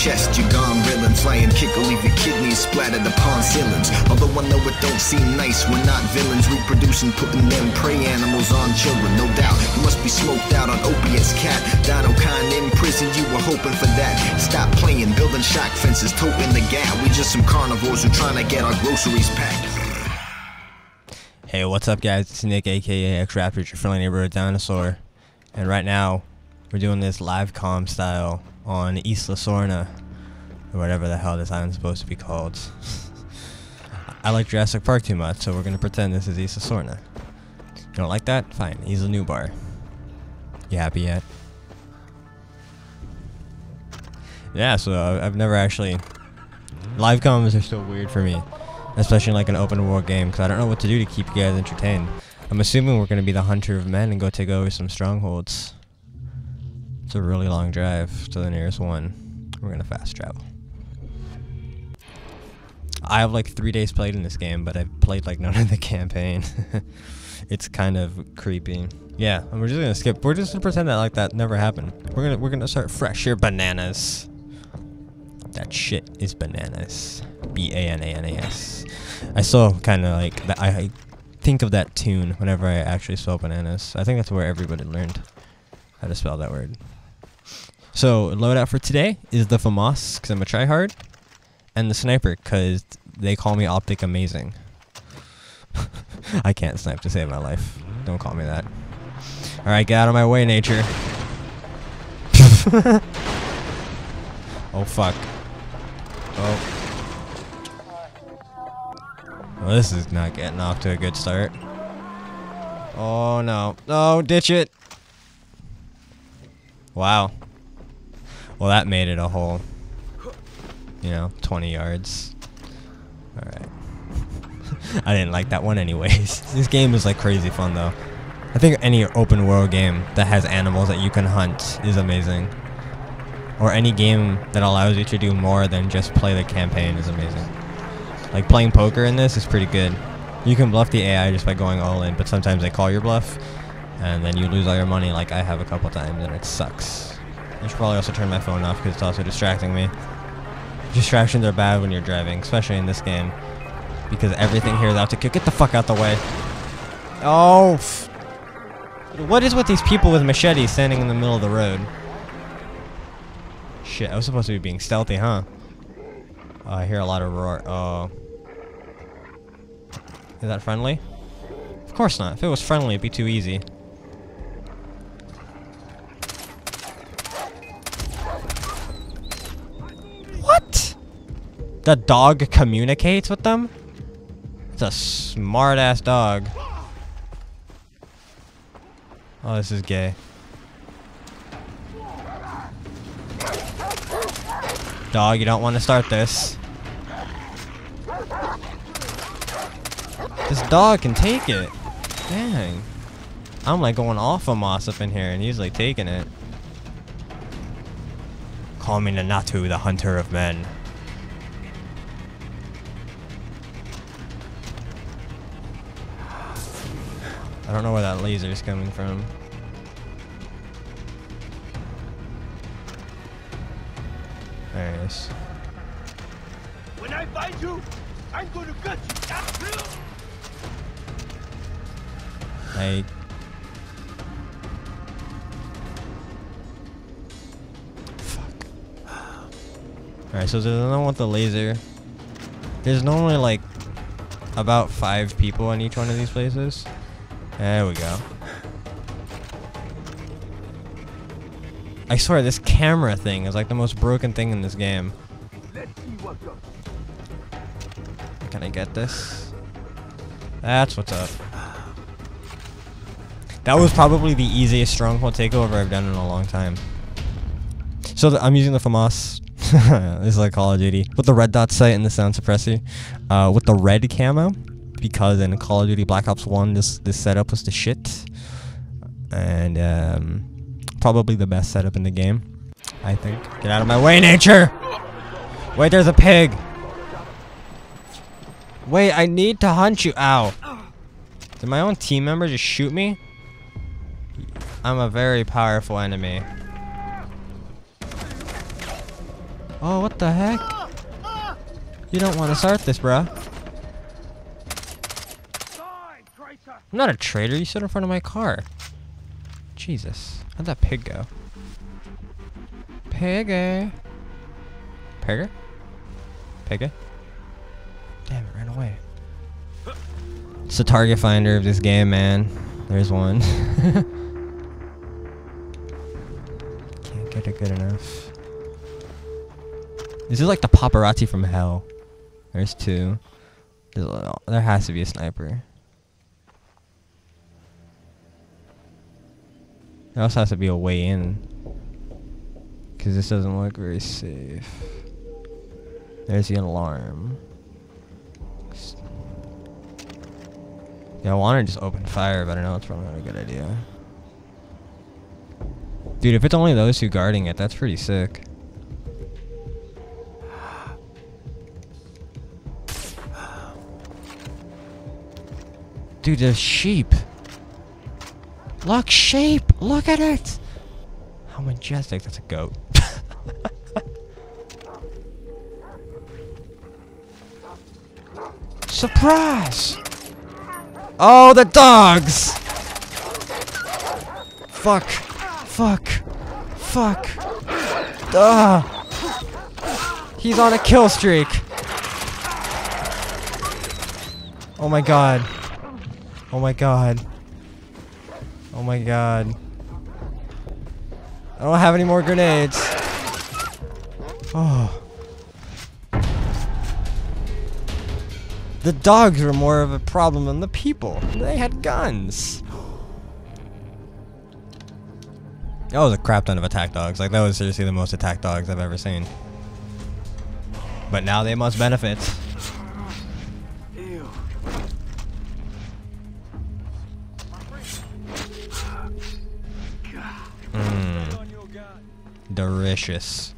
chest, you're gone villain. Flying kick will leave your kidneys splattered upon ceilings. Although I know it don't seem nice, we're not villains. Reproducing, putting them prey animals on children, no doubt. You must be smoked out on opiates, cat. Dino kind in prison, you were hoping for that. Stop playing, building shock fences, toting the gap. We just some carnivores who trying to get our groceries packed. Hey, what's up, guys? It's Nick, aka X Raptor, your friendly neighborhood dinosaur. And right now, we're doing this live com style on Isla Sorna, or whatever the hell this island's supposed to be called. I like Jurassic Park too much, so we're gonna pretend this is Isla Sorna. You don't like that? Fine. Isla Nublar. You happy yet? Yeah, so I've never actually. Live comms are still weird for me, especially in like an open world game, because I don't know what to do to keep you guys entertained. I'm assuming we're gonna be the hunter of men and go take over some strongholds. It's a really long drive to the nearest one. We're gonna fast travel. I have like three days played in this game, but I've played like none of the campaign. it's kind of creepy. Yeah, and we're just gonna skip. We're just gonna pretend that like that never happened. We're gonna we're gonna start fresh here, bananas. That shit is bananas. B A N A N A S. I still kind of like that. I, I think of that tune whenever I actually spell bananas. I think that's where everybody learned how to spell that word. So loadout for today is the FAMAS because I'm a tryhard, and the sniper because they call me optic amazing. I can't snipe to save my life. Don't call me that. All right, get out of my way, nature. oh fuck. Oh. Well, this is not getting off to a good start. Oh no. No, ditch it. Wow. Well, that made it a whole, you know, 20 yards. Alright. I didn't like that one anyways. this game is like crazy fun though. I think any open world game that has animals that you can hunt is amazing. Or any game that allows you to do more than just play the campaign is amazing. Like playing poker in this is pretty good. You can bluff the AI just by going all in, but sometimes they call your bluff, and then you lose all your money like I have a couple times, and it sucks. I should probably also turn my phone off because it's also distracting me. Distractions are bad when you're driving, especially in this game, because everything here is out to kill. Get the fuck out the way. Oh, what is with these people with machetes standing in the middle of the road? Shit, I was supposed to be being stealthy, huh? Oh, I hear a lot of roar. Oh. Is that friendly? Of course not. If it was friendly, it'd be too easy. What? The dog communicates with them? It's a smart ass dog. Oh, this is gay. Dog, you don't want to start this. This dog can take it. Dang. I'm like going off of Moss up in here and he's like taking it. Call me Nanatu, the hunter of men. I don't know where that laser is coming from. There it is. When I find you, I'm gonna cut you down. I Fuck. Alright, so there's no one with the laser. There's normally like about five people in each one of these places. There we go. I swear this camera thing is like the most broken thing in this game. Can I get this? That's what's up. That was probably the easiest stronghold takeover I've done in a long time. So I'm using the FAMAS. this is like Call of Duty. With the red dot sight and the sound suppressor. Uh, with the red camo. Because in Call of Duty Black Ops 1, this, this setup was the shit. And um, probably the best setup in the game. I think. Get out of my way, nature! Wait, there's a pig! Wait, I need to hunt you. Ow. Did my own team member just shoot me? I'm a very powerful enemy. Oh, what the heck? You don't want to start this, bruh. Die, traitor! I'm not a traitor. You stood in front of my car. Jesus. How'd that pig go? Piggy. Piggy? Piggy? Damn, it ran away. It's the target finder of this game, man. There's one. Can't get it good enough. This is like the paparazzi from hell. There's two. There has to be a sniper. There also has to be a way in. Because this doesn't look very safe. There's the alarm. Yeah, I want to just open fire, but I know it's probably not a good idea. Dude, if it's only those two guarding it, that's pretty sick. Dude, there's sheep. Look, sheep! Look at it! How majestic. That's a goat. Surprise! Oh, the dogs! Fuck. Fuck. Fuck. Duh. He's on a kill streak. Oh my god. Oh my god. Oh my god. I don't have any more grenades. Oh. The dogs were more of a problem than the people. They had guns. That was a crap ton of attack dogs. Like, that was seriously the most attack dogs I've ever seen. But now they must benefit. Delicious.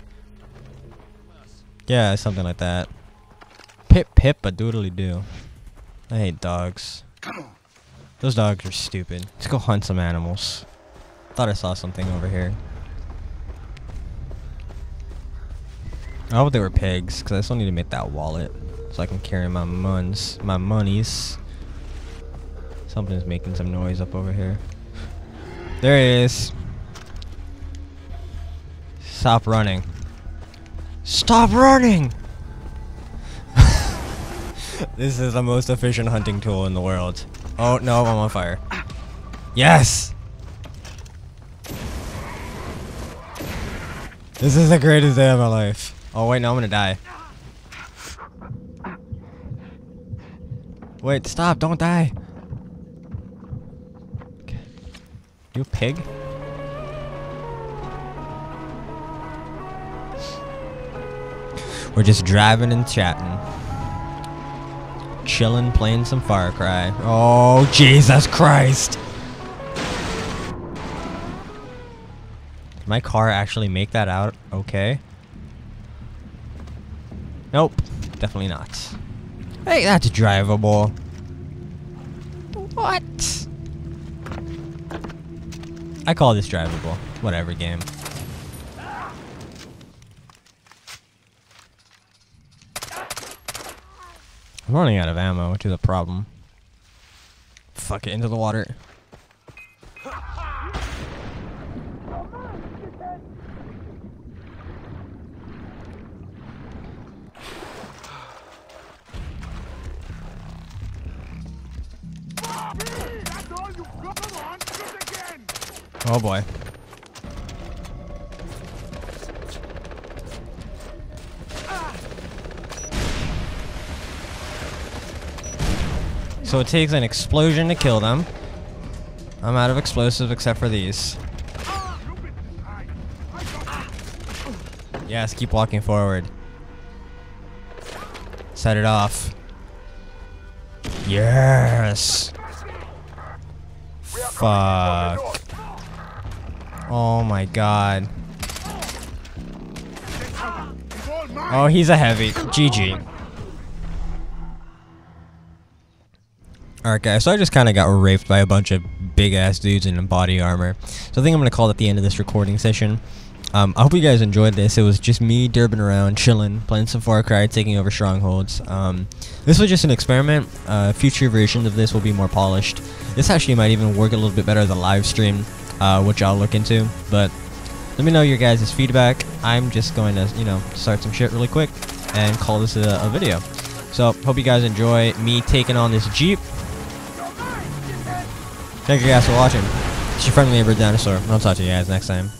Yeah, something like that. Pip pip a doodly do. I hate dogs. Those dogs are stupid. Let's go hunt some animals. Thought I saw something over here. I hope they were pigs, because I still need to make that wallet. So I can carry my muns, my monies. Something's making some noise up over here. There it is. Stop running. Stop running! this is the most efficient hunting tool in the world. Oh no, I'm on fire. Yes! This is the greatest day of my life. Oh wait, no, I'm gonna die. Wait, stop, don't die. You pig? We're just driving and chatting. Chilling, playing some Far Cry. Oh, Jesus Christ! Did my car actually make that out okay? Nope, definitely not. Hey, that's drivable. What? I call this drivable. Whatever game. I'm running out of ammo, which is a problem. Fuck it, into the water. Oh all So it takes an explosion to kill them. I'm out of explosives except for these. Yes, keep walking forward. Set it off. Yes. Fuck. Oh my god. Oh, he's a heavy. GG. Alright guys, so I just kind of got raped by a bunch of big ass dudes in body armor. So I think I'm going to call it the end of this recording session. Um, I hope you guys enjoyed this. It was just me derping around, chilling, playing some Far Cry, taking over strongholds. Um, this was just an experiment. Uh, future versions of this will be more polished. This actually might even work a little bit better as a live stream, uh, which I'll look into. But let me know your guys' feedback. I'm just going to, you know, start some shit really quick and call this a, a video. So, hope you guys enjoy me taking on this Jeep. Thank you guys for watching. It's your friendly neighbor dinosaur. I'll talk to you guys next time.